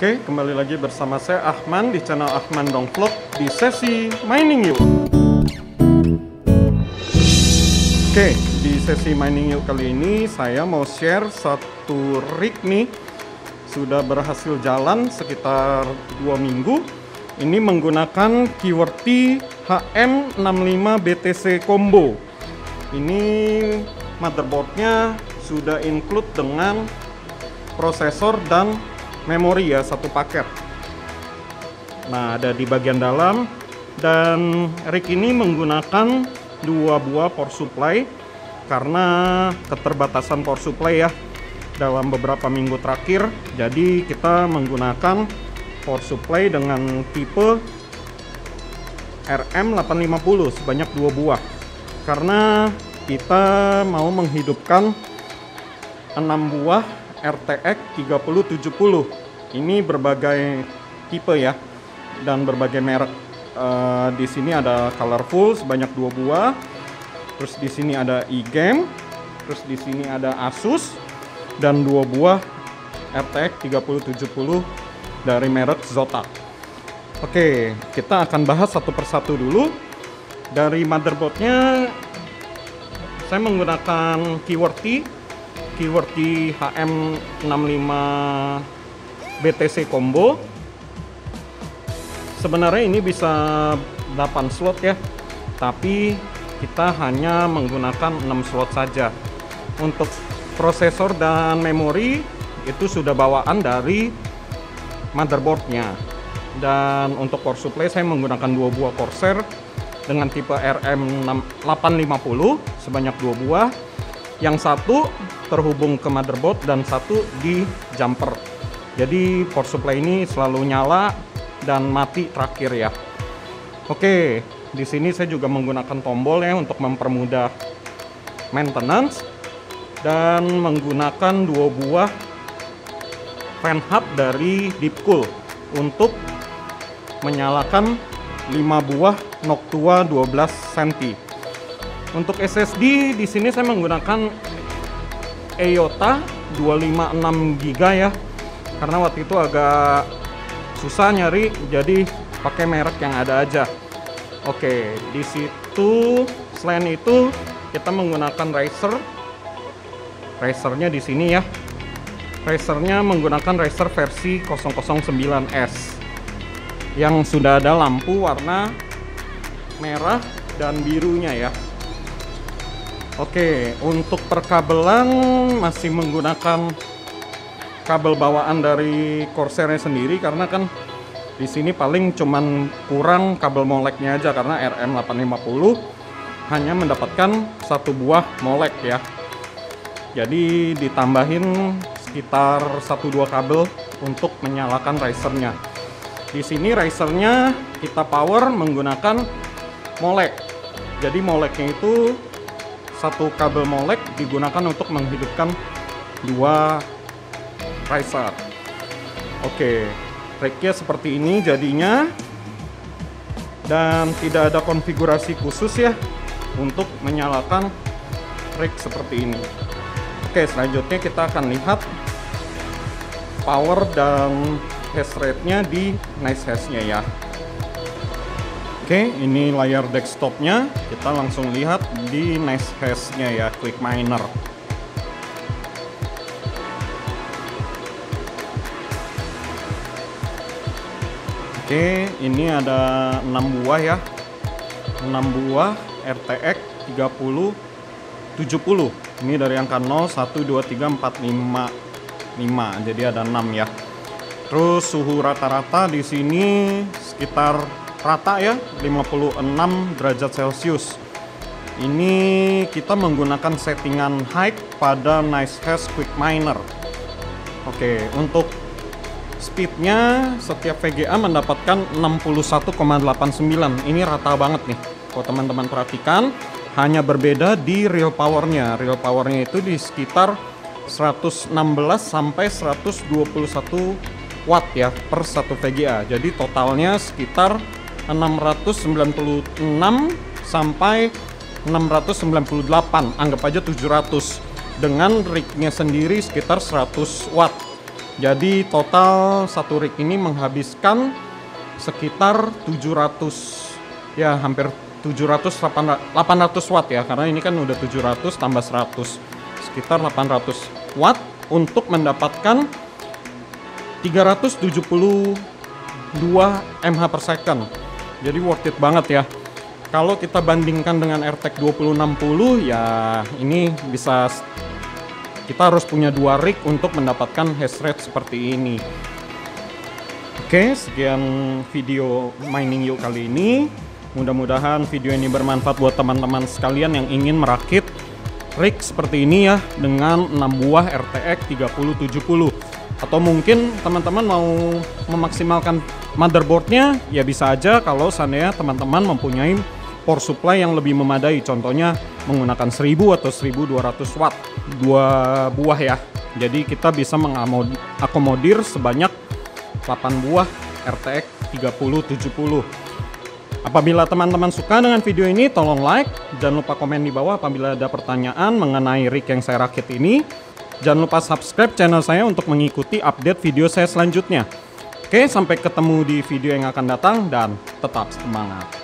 Oke, kembali lagi bersama saya Ahman di channel Ahman Dong Vlog di sesi mining yuk. Oke, di sesi mining yuk kali ini saya mau share satu rig nih sudah berhasil jalan sekitar dua minggu. Ini menggunakan QWERTY HM65 BTC Combo. Ini motherboardnya sudah include dengan prosesor dan memori ya satu paket. Nah ada di bagian dalam dan rig ini menggunakan dua buah power supply karena keterbatasan power supply ya dalam beberapa minggu terakhir. Jadi kita menggunakan power supply dengan tipe RM850 sebanyak dua buah karena kita mau menghidupkan 6 buah RTX 3070 ini berbagai tipe ya dan berbagai merek. Uh, di sini ada colorful sebanyak dua buah. Terus di sini ada e-game terus di sini ada Asus dan dua buah RTX 3070 dari merek Zotac Oke kita akan bahas satu persatu dulu. Dari motherboardnya saya menggunakan QWERTY keyword di HM65 BTC combo. Sebenarnya ini bisa 8 slot ya tapi kita hanya menggunakan 6 slot saja. Untuk prosesor dan memori itu sudah bawaan dari motherboardnya. Dan untuk power supply saya menggunakan dua buah Corsair dengan tipe RM850 sebanyak dua buah yang satu terhubung ke motherboard dan satu di jumper. Jadi power supply ini selalu nyala dan mati terakhir ya. Oke, di sini saya juga menggunakan tombol ya untuk mempermudah maintenance dan menggunakan dua buah fan hub dari Deepcool untuk menyalakan 5 buah Noctua 12 cm. Untuk SSD di sini saya menggunakan EOTA 256 GB ya. Karena waktu itu agak susah nyari jadi pakai merek yang ada aja. Oke di situ selain itu kita menggunakan Razer. Razernya di sini ya. Razernya menggunakan Razer versi 009S yang sudah ada lampu warna merah dan birunya ya Oke, untuk perkabelan masih menggunakan kabel bawaan dari Corsairnya sendiri karena kan di sini paling cuman kurang kabel moleknya aja karena RM850 hanya mendapatkan satu buah molek ya. Jadi ditambahin sekitar 1-2 kabel untuk menyalakan risernya. Di sini risernya kita power menggunakan molek. Jadi moleknya itu satu kabel molek digunakan untuk menghidupkan dua riser. Oke, racknya seperti ini jadinya dan tidak ada konfigurasi khusus ya untuk menyalakan rack seperti ini. Oke, selanjutnya kita akan lihat power dan hash rate-nya di nice hash-nya ya. Oke, ini layar desktopnya. Kita langsung lihat di nice hash-nya ya, Quick Miner. Oke, ini ada 6 buah ya. 6 buah RTX 30 70. Ini dari angka 0 1 2 3 4 5 5. Jadi ada 6 ya. Terus suhu rata-rata di sini sekitar rata ya 56 derajat celcius. Ini kita menggunakan settingan high pada nice hash quick miner. Oke untuk speednya setiap VGA mendapatkan 61,89 ini rata banget nih kalau teman-teman perhatikan. Hanya berbeda di real powernya. Real powernya itu di sekitar 116 sampai 121 watt ya per satu VGA jadi totalnya sekitar 696 sampai 698 anggap aja 700 dengan rignya sendiri sekitar 100 watt. Jadi total satu rig ini menghabiskan sekitar 700 ya hampir 700 800 watt ya. Karena ini kan udah 700 tambah 100 sekitar 800 watt untuk mendapatkan 372 mH per second jadi worth it banget ya. Kalau kita bandingkan dengan AirTag 2060 ya ini bisa kita harus punya dua rig untuk mendapatkan hash rate seperti ini. Oke, sekian video mining yuk kali ini. Mudah-mudahan video ini bermanfaat buat teman-teman sekalian yang ingin merakit rig seperti ini ya dengan 6 buah RTX 3070 atau mungkin teman-teman mau memaksimalkan motherboardnya ya bisa aja kalau seandainya teman-teman mempunyai power supply yang lebih memadai contohnya menggunakan 1000 atau 1200 watt dua buah ya jadi kita bisa mengakomodir sebanyak 8 buah RTX 3070. Apabila teman-teman suka dengan video ini, tolong like. Jangan lupa komen di bawah apabila ada pertanyaan mengenai rig yang saya rakit ini. Jangan lupa subscribe channel saya untuk mengikuti update video saya selanjutnya. Oke, sampai ketemu di video yang akan datang dan tetap semangat.